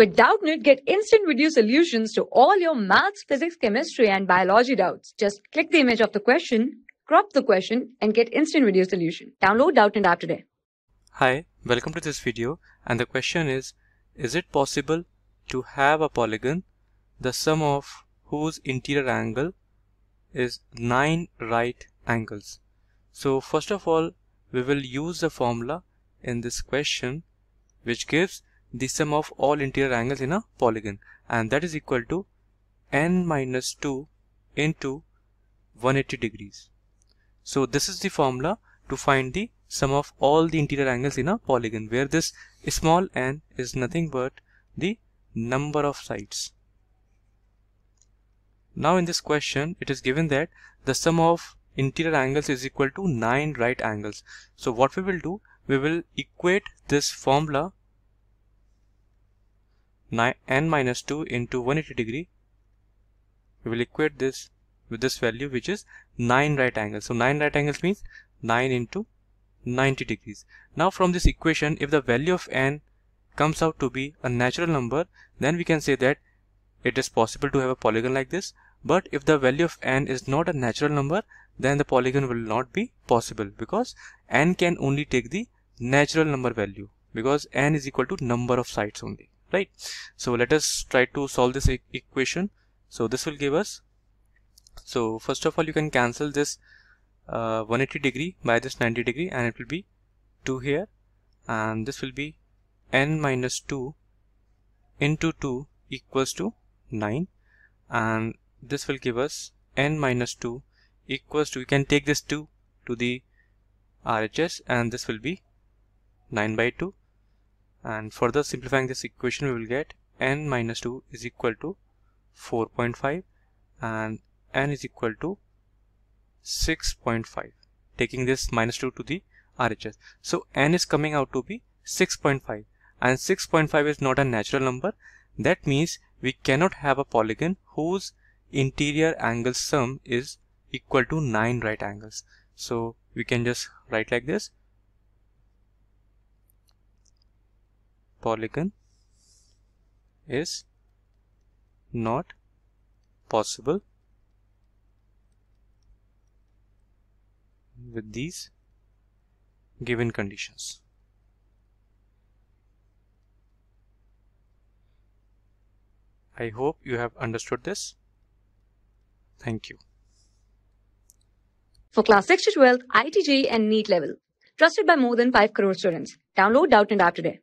With Doubtnut, get instant video solutions to all your maths, physics, chemistry, and biology doubts. Just click the image of the question, crop the question, and get instant video solution. Download Doubtnut app today. Hi, welcome to this video and the question is, is it possible to have a polygon the sum of whose interior angle is 9 right angles? So first of all, we will use the formula in this question which gives the sum of all interior angles in a polygon and that is equal to n minus 2 into 180 degrees. So this is the formula to find the sum of all the interior angles in a polygon where this small n is nothing but the number of sides. Now in this question it is given that the sum of interior angles is equal to 9 right angles. So what we will do, we will equate this formula n minus 2 into 180 degree. We will equate this with this value which is 9 right angles. So 9 right angles means 9 into 90 degrees. Now from this equation if the value of n comes out to be a natural number then we can say that it is possible to have a polygon like this. But if the value of n is not a natural number then the polygon will not be possible because n can only take the natural number value because n is equal to number of sides only right? So let us try to solve this e equation. So this will give us so first of all you can cancel this uh, 180 degree by this 90 degree and it will be 2 here and this will be n minus 2 into 2 equals to 9 and this will give us n minus 2 equals to you can take this 2 to the RHS and this will be 9 by 2 and further simplifying this equation we will get n minus 2 is equal to 4.5 and n is equal to 6.5 taking this minus 2 to the RHS so n is coming out to be 6.5 and 6.5 is not a natural number. That means we cannot have a polygon whose interior angle sum is equal to 9 right angles. So we can just write like this polygon is not possible with these given conditions. I hope you have understood this. Thank you. For class 6 to 12, IIT JEE and NEET level. Trusted by more than 5 crore students. Download Doubtnut app today.